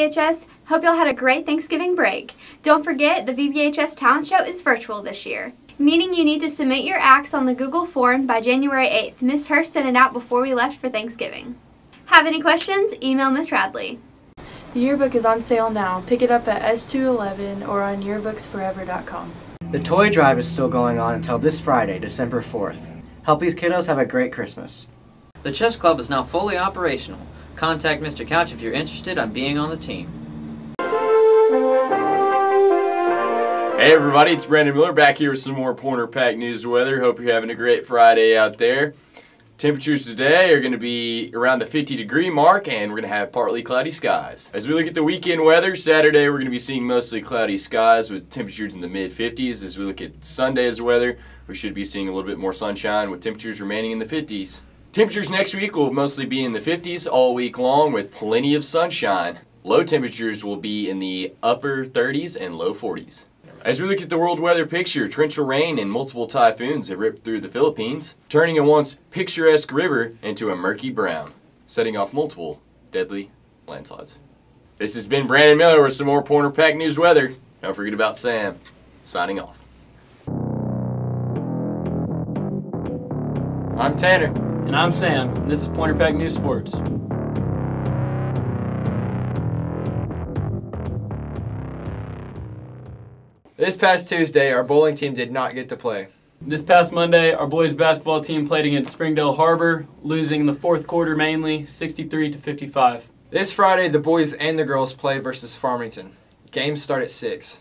VBHS. Hope y'all had a great Thanksgiving break. Don't forget, the VBHS Talent Show is virtual this year, meaning you need to submit your acts on the Google form by January 8th. Miss Hurst sent it out before we left for Thanksgiving. Have any questions? Email Miss Radley. The yearbook is on sale now. Pick it up at S211 or on yearbooksforever.com. The toy drive is still going on until this Friday, December 4th. Help these kiddos have a great Christmas. The chess club is now fully operational. Contact Mr. Couch if you're interested on being on the team. Hey everybody, it's Brandon Miller back here with some more Pointer Pack News weather. Hope you're having a great Friday out there. Temperatures today are going to be around the 50 degree mark and we're going to have partly cloudy skies. As we look at the weekend weather, Saturday we're going to be seeing mostly cloudy skies with temperatures in the mid 50s. As we look at Sunday's weather, we should be seeing a little bit more sunshine with temperatures remaining in the 50s. Temperatures next week will mostly be in the 50s all week long with plenty of sunshine. Low temperatures will be in the upper 30s and low 40s. As we look at the world weather picture, torrential rain and multiple typhoons have ripped through the Philippines, turning a once picturesque river into a murky brown, setting off multiple deadly landslides. This has been Brandon Miller with some more Pointer Pack News weather. Don't forget about Sam. Signing off. I'm Tanner. And I'm Sam. And this is Pointer Pack News Sports. This past Tuesday, our bowling team did not get to play. This past Monday, our boys basketball team played against Springdale Har-Ber, losing in the fourth quarter mainly, 63 to 55. This Friday, the boys and the girls play versus Farmington. Games start at 6.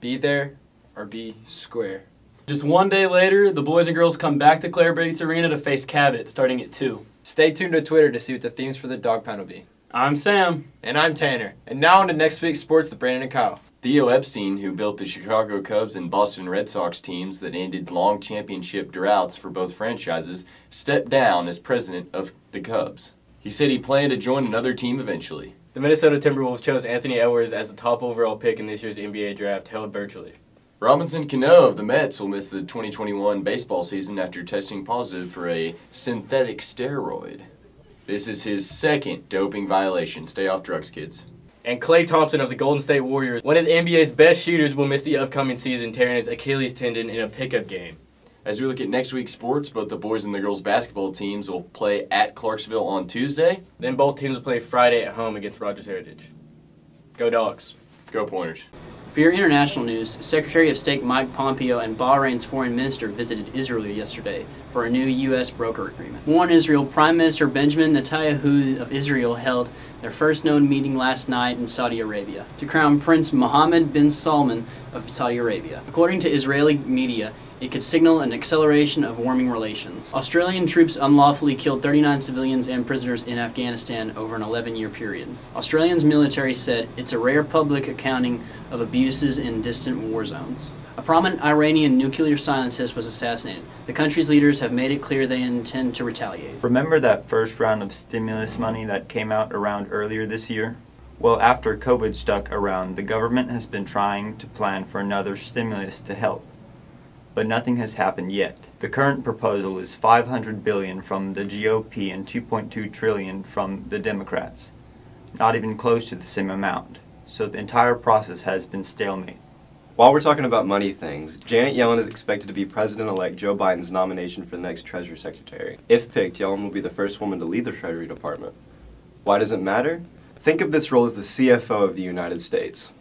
Be there or be square. Just one day later, the boys and girls come back to Clare Bates Arena to face Cabot, starting at 2. Stay tuned to Twitter to see what the themes for the dog pound will be. I'm Sam. And I'm Tanner. And now on to next week's sports with Brandon and Kyle. Theo Epstein, who built the Chicago Cubs and Boston Red Sox teams that ended long championship droughts for both franchises, stepped down as president of the Cubs. He said he planned to join another team eventually. The Minnesota Timberwolves chose Anthony Edwards as the top overall pick in this year's NBA draft, held virtually. Robinson Cano of the Mets will miss the 2021 baseball season after testing positive for a synthetic steroid. This is his second doping violation. Stay off drugs, kids. And Klay Thompson of the Golden State Warriors, one of the NBA's best shooters, will miss the upcoming season, tearing his Achilles tendon in a pickup game. As we look at next week's sports, both the boys and the girls basketball teams will play at Clarksville on Tuesday. Then both teams will play Friday at home against Rogers Heritage. Go Dogs. Go Pointers. For your international news, Secretary of State Mike Pompeo and Bahrain's foreign minister visited Israel yesterday for a new U.S. broker agreement. One Israel, Prime Minister Benjamin Netanyahu of Israel held their first known meeting last night in Saudi Arabia to crown Prince Mohammed bin Salman of Saudi Arabia. According to Israeli media, it could signal an acceleration of warming relations. Australian troops unlawfully killed 39 civilians and prisoners in Afghanistan over an 11 year period. Australia's military said it's a rare public accounting of abuses in distant war zones. A prominent Iranian nuclear scientist was assassinated. The country's leaders have made it clear they intend to retaliate. Remember that first round of stimulus money that came out around earlier this year? Well, after COVID stuck around, the government has been trying to plan for another stimulus to help but nothing has happened yet. The current proposal is 500 billion from the GOP and 2.2 trillion from the Democrats. Not even close to the same amount. So the entire process has been stalemate. While we're talking about money things, Janet Yellen is expected to be President-elect Joe Biden's nomination for the next Treasury Secretary. If picked, Yellen will be the first woman to lead the Treasury Department. Why does it matter? Think of this role as the CFO of the United States.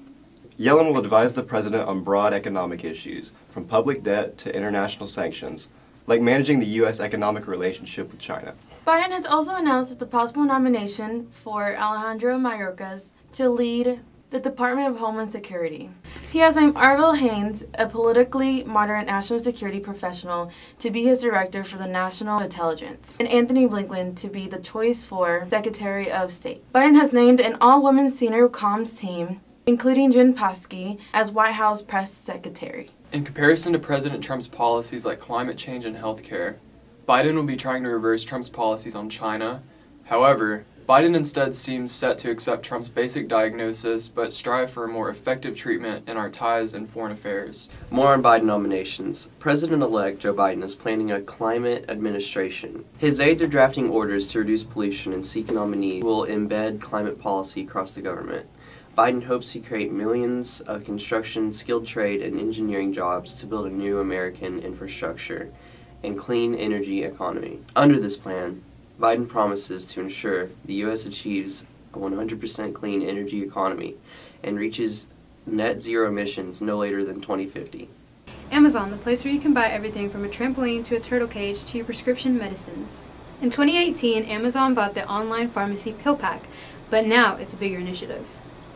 Yellen will advise the President on broad economic issues, from public debt to international sanctions, like managing the U.S. economic relationship with China. Biden has also announced the possible nomination for Alejandro Mayorkas to lead the Department of Homeland Security. He has named Avril Haines, a politically moderate national security professional, to be his director for the national intelligence, and Antony Blinken to be the choice for Secretary of State. Biden has named an all-women senior comms team, including Jen Psaki, as White House press secretary. In comparison to President Trump's policies like climate change and healthcare, Biden will be trying to reverse Trump's policies on China. However, Biden instead seems set to accept Trump's basic diagnosis but strive for a more effective treatment in our ties and foreign affairs. More on Biden nominations. President elect Joe Biden is planning a climate administration. His aides are drafting orders to reduce pollution and seek a nominee who will embed climate policy across the government. Biden hopes to create millions of construction, skilled trade, and engineering jobs to build a new American infrastructure and clean energy economy. Under this plan, Biden promises to ensure the U.S. achieves a 100% clean energy economy and reaches net zero emissions no later than 2050. Amazon, the place where you can buy everything from a trampoline to a turtle cage to your prescription medicines. In 2018, Amazon bought the online pharmacy PillPack, but now it's a bigger initiative.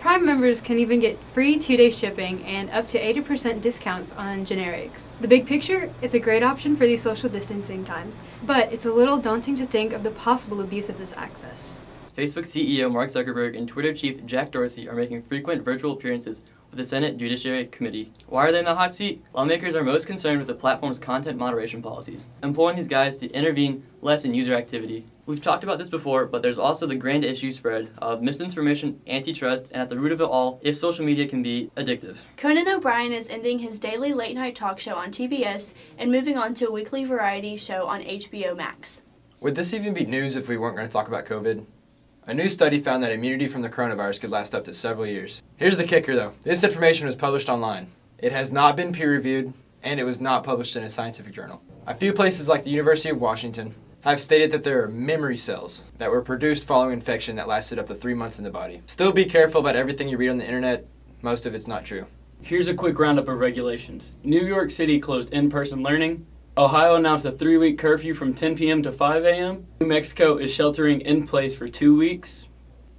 Prime members can even get free two-day shipping and up to 80% discounts on generics. The big picture, it's a great option for these social distancing times, but it's a little daunting to think of the possible abuse of this access. Facebook CEO Mark Zuckerberg and Twitter chief Jack Dorsey are making frequent virtual appearances with the Senate Judiciary Committee. Why are they in the hot seat? Lawmakers are most concerned with the platform's content moderation policies, employing these guys to intervene less in user activity. We've talked about this before, but there's also the grand issue spread of misinformation, antitrust, and at the root of it all, if social media can be addictive. Conan O'Brien is ending his daily late night talk show on TBS and moving on to a weekly variety show on HBO Max. Would this even be news if we weren't going to talk about COVID? A new study found that immunity from the coronavirus could last up to several years. Here's the kicker though this information was published online. It has not been peer reviewed, and it was not published in a scientific journal. A few places, like the University of Washington, have stated that there are memory cells that were produced following infection that lasted up to three months in the body. Still be careful about everything you read on the internet, most of it's not true. Here's a quick roundup of regulations New York City closed in person learning. Ohio announced a three week curfew from 10 p.m. to 5 a.m. New Mexico is sheltering in place for two weeks.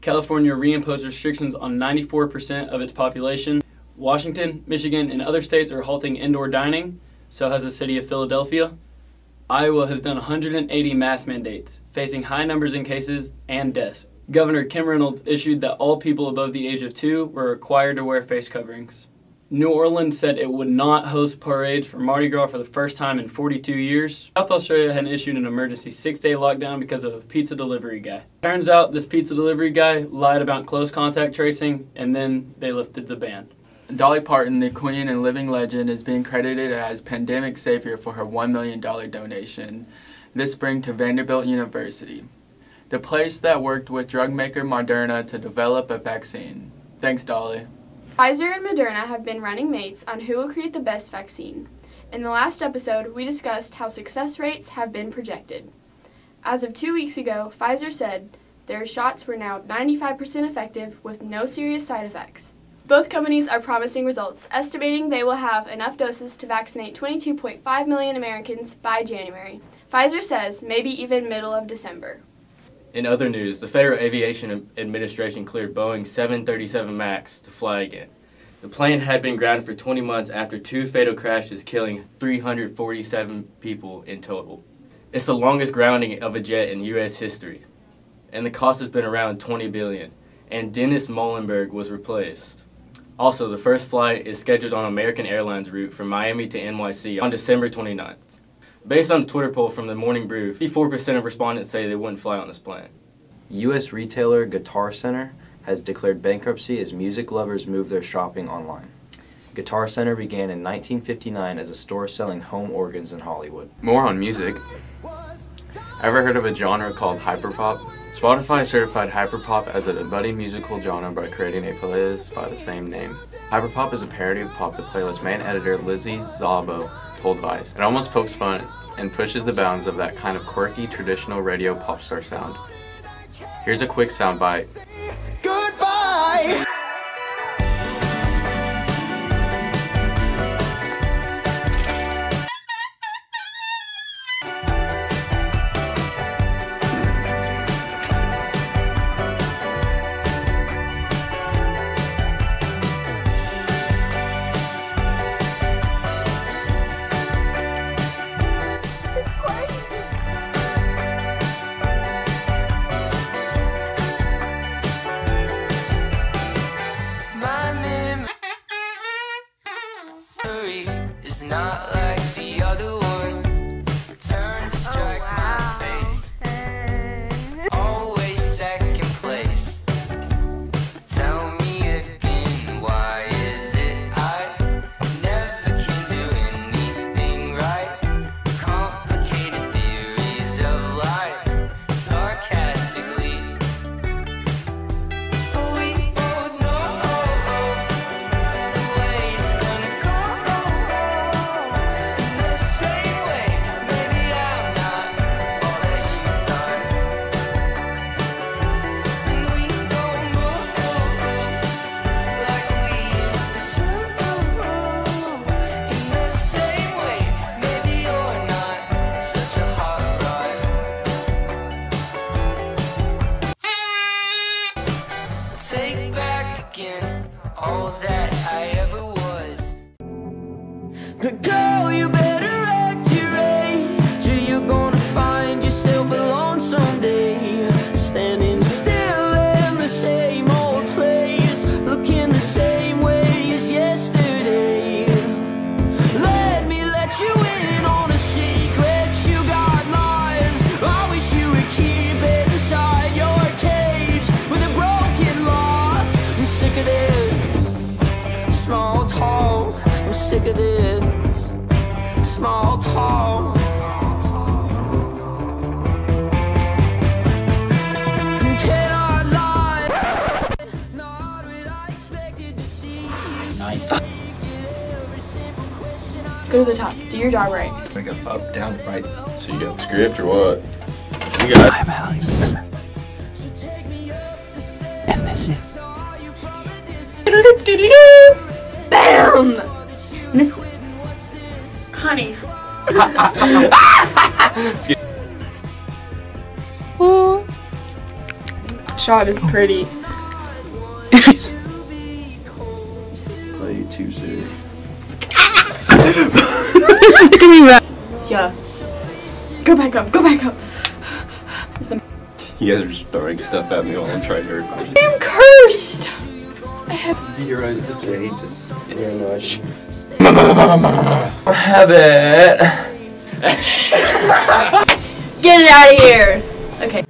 California reimposed restrictions on 94% of its population. Washington, Michigan, and other states are halting indoor dining, so has the city of Philadelphia. Iowa has done 180 mask mandates, facing high numbers in cases and deaths. Governor Kim Reynolds issued that all people above the age of two were required to wear face coverings. New Orleans said it would not host parades for Mardi Gras for the first time in 42 years. South Australia had issued an emergency six day lockdown because of a pizza delivery guy. Turns out this pizza delivery guy lied about close contact tracing and then they lifted the ban. Dolly Parton, the queen and living legend, is being credited as pandemic savior for her $1 million donation this spring to Vanderbilt University, the place that worked with drug maker Moderna to develop a vaccine. Thanks, Dolly. Pfizer and Moderna have been running mates on who will create the best vaccine. In the last episode, we discussed how success rates have been projected. As of two weeks ago, Pfizer said their shots were now 95% effective with no serious side effects. Both companies are promising results, estimating they will have enough doses to vaccinate 22.5 million Americans by January. Pfizer says maybe even middle of December. In other news, the Federal Aviation Administration cleared Boeing 737 MAX to fly again. The plane had been grounded for 20 months after two fatal crashes, killing 347 people in total. It's the longest grounding of a jet in U.S. history, and the cost has been around 20 billion. And Dennis Muilenburg was replaced. Also, the first flight is scheduled on American Airlines route from Miami to NYC on December 29th. Based on a Twitter poll from the Morning Brew, 54% of respondents say they wouldn't fly on this plane. U.S. retailer Guitar Center has declared bankruptcy as music lovers move their shopping online. Guitar Center began in 1959 as a store selling home organs in Hollywood. More on music. Ever heard of a genre called hyperpop? Spotify certified hyperpop as a budding musical genre by creating a playlist by the same name. Hyperpop is a parody of pop the playlist main editor Lizzy Szabo told Vice. It almost pokes fun and pushes the bounds of that kind of quirky traditional radio pop star sound. Here's a quick soundbite. is not like the other one Go to the top. Do your job right. Make up, up, down, right. So you got the script or what? You got. I'm Alex. And this is. Bam! Miss. Honey. Shot is pretty. Play Tuesday. Yeah. Go back up. Go back up. You guys are just throwing stuff at me while I'm trying to record. I'm cursed. I have. You're right. Yeah, he just. Yeah, no, I just. it. Get it out of here. Okay.